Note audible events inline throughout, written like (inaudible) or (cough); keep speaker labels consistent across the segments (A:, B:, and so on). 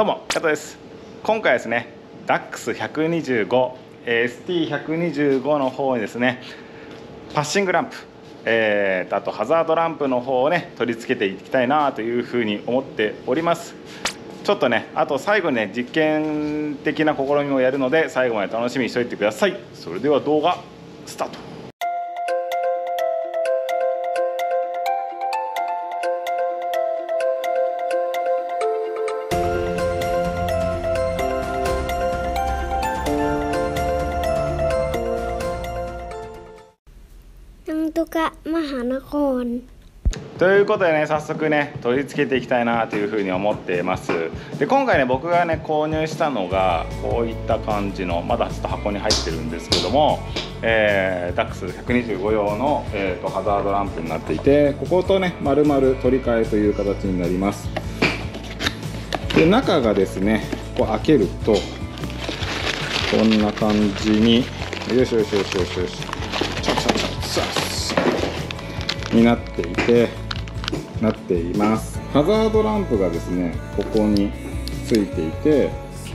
A: どうも加藤です。今回ですね DAX125 ST125 の方にですねパッシングランプえー、あとハザードランプの方をね取り付けていきたいなというふうに思っております。ちょっとねあと最後にね実験的な試みもやるので最後まで楽しみにしておいてください。それでは動画スタート。
B: มหานคร
A: ということでね早速ね取り付けていきたいなというふうに思っていますで今回ね僕がね購入したのがこういった感じのまだちょっと箱に入ってるんですけども、えー、DAX125 用の、えーと、ハザードランプになっていてこことね丸々取り替えという形になりますで中がですねこう開けるとこんな感じによしよしよしよしよし になっていてなっています。ハザードランプがですねここについていて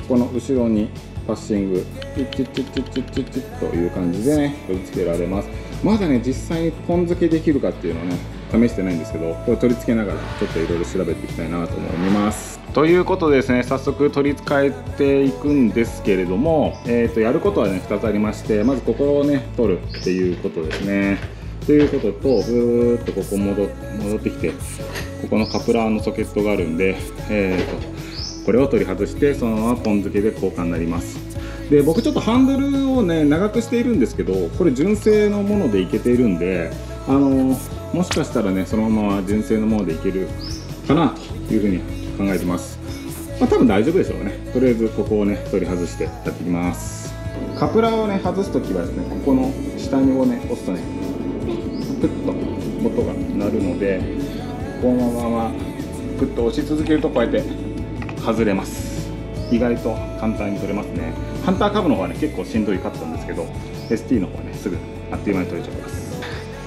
A: この後ろにパッシングチッチッチッチッチッチッチッという感じでね取り付けられますまだね実際にポン付けできるかっていうのをね試してないんですけどこれ取り付けながらちょっといろいろ調べていきたいなと思いますということでですね早速取り替えていくんですけれども、えー、とやることはね2つありましてまずここをね取るっていうことですねということとずーっとここ戻戻ってきてここのカプラーのソケットがあるんで、えーと、これを取り外してそのままポン付けで交換になります。で僕ちょっとハンドルをね長くしているんですけどこれ純正のものでいけているんであのもしかしたらねそのまま純正のものでいけるかなというふうに考えてます。まあ、多分大丈夫でしょうね。とりあえずここをね取り外してやっていきます。カプラーをね外す時はですねここの下にをね押すとねプッと音が鳴るのでこのままグッと押し続けるとこうやって外れます。意外と簡単に取れますね。ハンターカブの方はね結構しんどいかったんですけど ST の方はねすぐあっという間に取れちゃいます。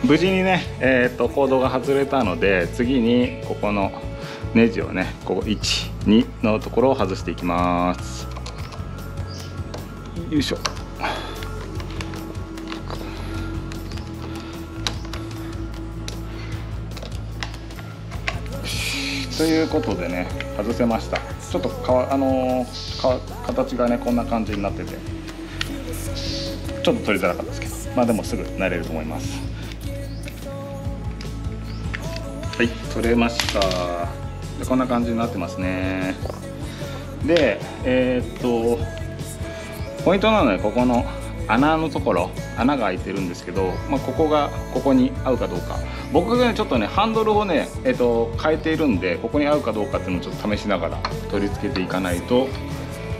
A: 無事にね、えーと、コードが外れたので次にここのネジをねここ12のところを外していきます。よいしょ。ということでね外せました。ちょっとかわあのー、か形がねこんな感じになってて。ちょっと取りづらかったですけど。まあでもすぐ慣れると思います。はい取れました。でこんな感じになってますね。でえー、っとポイントなのでここの穴のところ。穴が開いてるんですけど、まあ、ここがここに合うかどうか。僕がねちょっとねハンドルをね、えーと、変えているんでここに合うかどうかっていうのをちょっと試しながら取り付けていかないと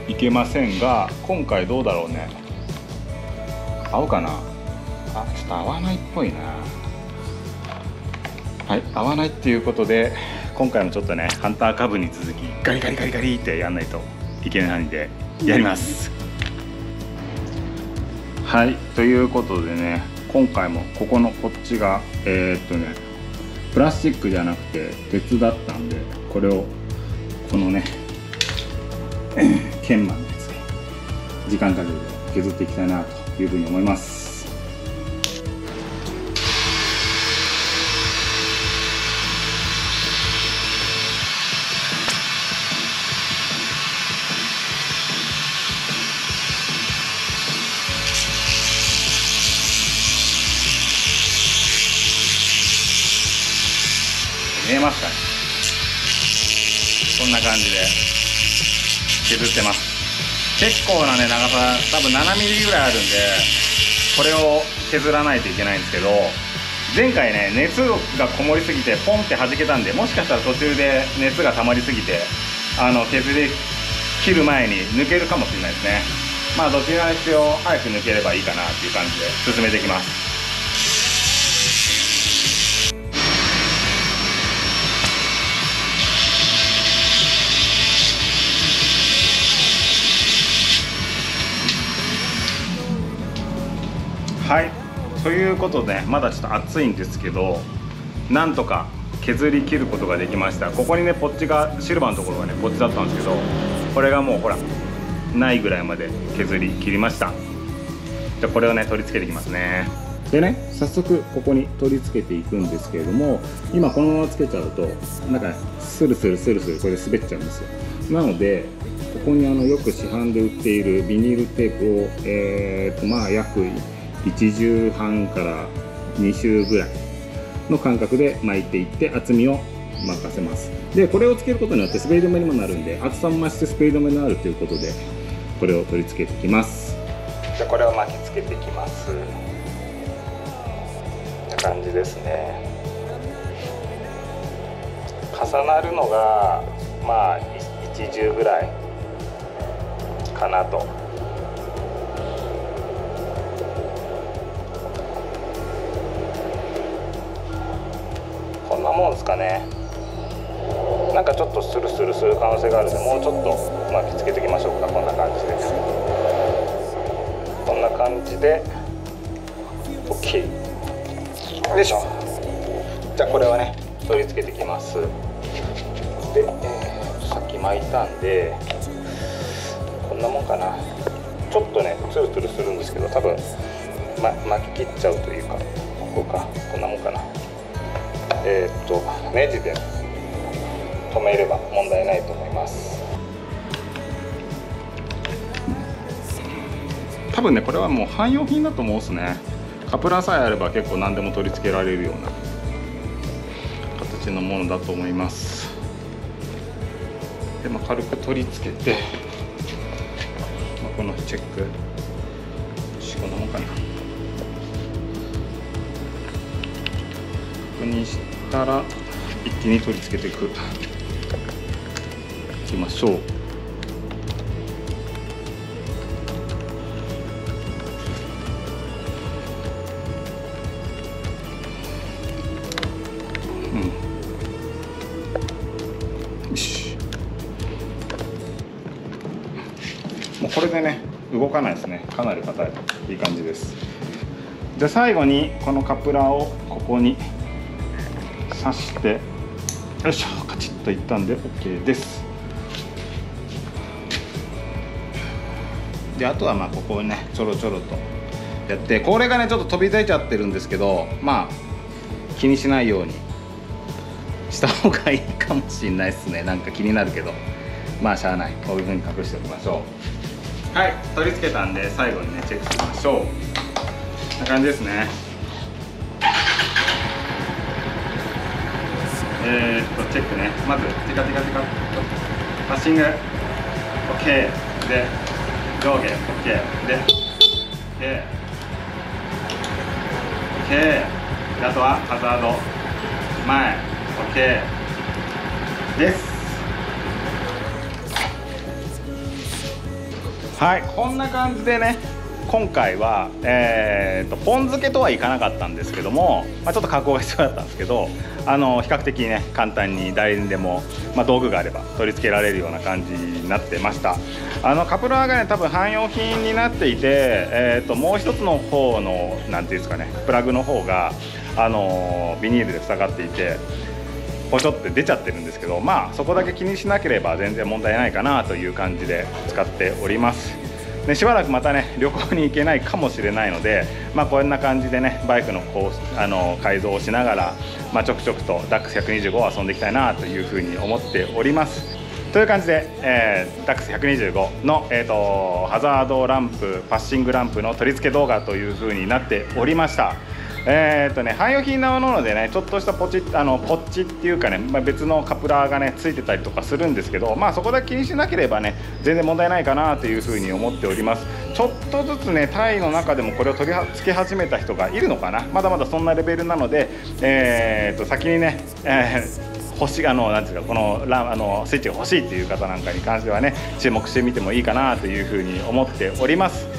A: いけませんが今回どうだろうね。合うかな。あちょっと合わないっぽいな。はい合わないっていうことで今回もちょっとねハンターカブに続きガリガリガリガリってやんないといけないんでやります。はいということでね今回もここのこっちがえー、っとねプラスチックじゃなくて鉄だったんでこれをこのね (clears throat) 研磨のやつで時間かけて削っていきたいなというふうに思います。こんな感じで削ってます。結構なね長さ多分 7mm ぐらいあるんでこれを削らないといけないんですけど前回ね熱がこもりすぎてポンって弾けたんでもしかしたら途中で熱が溜まりすぎてあの削り切る前に抜けるかもしれないですね。まあどちらにしろ早く抜ければいいかなっていう感じで進めていきます。はい。ということでまだちょっと暑いんですけどなんとか削り切ることができました。ここにねポッチがシルバーのところがねポッチだったんですけどこれがもうほらないぐらいまで削り切りました。じゃこれをね取り付けていきますね。でね早速ここに取り付けていくんですけれども今このままつけちゃうとなんかスルスルスルスルこれで滑っちゃうんですよ。なのでここにあのよく市販で売っているビニールテープを、えー、とまあ約1 1重半から2周ぐらいの間隔で巻いていって厚みを任せます。でこれをつけることによって滑り止めにもなるんで厚さも増して滑り止めになるということでこれを取り付けていきます。じゃこれを巻きつけていきます。こんな感じですね。重なるのがまあ1重ぐらいかなと。こんなもんですかね。なんかちょっとスルスルする可能性があるのでもうちょっと巻きつけていきましょうか。こんな感じで。こんな感じで OK よいしょ。じゃあこれはね取り付けていきます。で、えー、さっき巻いたんでこんなもんかな。ちょっとねツルツルするんですけど多分、ま、巻き切っちゃうというかここか。こんなもんかなえー、っとネジで止めれば問題ないと思います。多分ねこれはもう汎用品だと思うんですね。カプラーさえあれば結構何でも取り付けられるような形のものだと思います。で、まあ、軽く取り付けて、まあ、このチェックこんなもんかな。確認したら一気に取り付けていく。いきましょう。もうこれでね動かないですね。かなり硬い。いい感じです。じゃあ最後にこのカプラーをここに刺してよいしょカチッといったんで OK です。であとはまあここをねちょろちょろとやってこれがねちょっと飛び出ちゃってるんですけどまあ気にしないようにした方がいいかもしれないですね。なんか気になるけど。まあしゃあない。こういう風に隠しておきましょう。はい取り付けたんで最後にねチェックしましょう。こんな感じですね。えー、っとチェックね。まずテカテカテカパッシング。OK で上下。OK で OK OK であとはハザード。前。OK です。はい。こんな感じでね今回は、えーと、ポン漬けとはいかなかったんですけども、まあ、ちょっと加工が必要だったんですけどあの比較的ね簡単に誰にでも、まあ、道具があれば取り付けられるような感じになってました。あのカプラーがね多分汎用品になっていて、えーと、もう一つの方の何ていうんですかねプラグの方があのビニールで塞がっていてポチョって出ちゃってるんですけどまあそこだけ気にしなければ全然問題ないかなという感じで使っております。で、しばらくまたね旅行に行けないかもしれないので、まあ、こんな感じでねバイクのこうあの改造をしながら、まあ、ちょくちょくと DAX125 を遊んでいきたいなというふうに思っております。という感じで、えー、DAX125 の、えーとハザードランプパッシングランプの取り付け動画というふうになっておりました。えー、っとね汎用品なものでねちょっとしたポチあのポッチっていうかね、まあ、別のカプラーがねついてたりとかするんですけどまあそこだけ気にしなければね全然問題ないかなというふうに思っておりますちょっとずつねタイの中でもこれを取り付け始めた人がいるのかなまだまだそんなレベルなので、えー、っと先にね、えー欲しあのなんていうかこのラあのスイッチが欲しいっていう方なんかに関してはね注目してみてもいいかなというふうに思っております。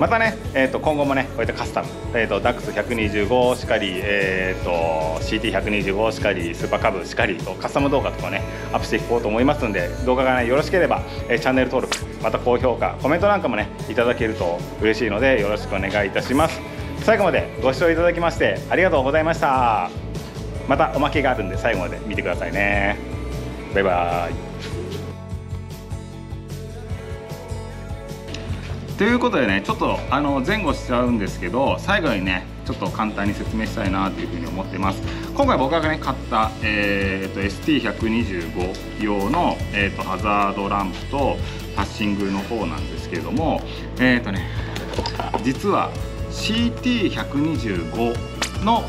A: またね、えー、と今後もねこういったカスタム、えー、と DAX125 しかり、えー、と CT125 しかりスーパーカブしかりとカスタム動画とかねアップしていこうと思いますんで動画がねよろしければ、えー、チャンネル登録また高評価コメントなんかもねいただけると嬉しいのでよろしくお願いいたします。最後までご視聴いただきましてありがとうございました。またおまけがあるんで最後まで見てくださいね。バイバーイ。ということでねちょっとあの前後しちゃうんですけど最後にねちょっと簡単に説明したいなというふうに思ってます。今回僕がね買った、えーと、ST125 用の、えーと、ハザードランプとパッシングの方なんですけれどもえっ、ー、とね実は CT125 の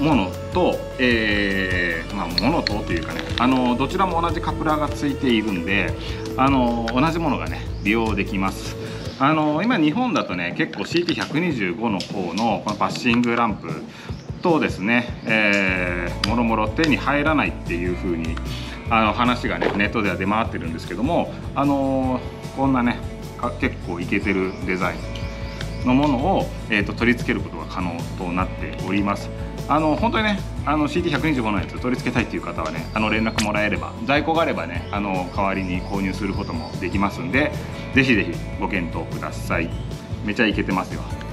A: ものと、えー、まあ、ものとというかねあのどちらも同じカプラーがついているんであの同じものがね利用できます。あの今日本だとね結構 CT125 の方のこのパッシングランプとですね、えー、もろもろ手に入らないっていう風にあの話がねネットでは出回ってるんですけどもあのこんなね結構いけてるデザイン。のものを、えーと、取り付けることが可能となっております。あの本当にねあの CT125 のやつ取り付けたいっていう方はねあの連絡もらえれば在庫があればねあの代わりに購入することもできますんでぜひぜひご検討ください。めちゃイケてますよ。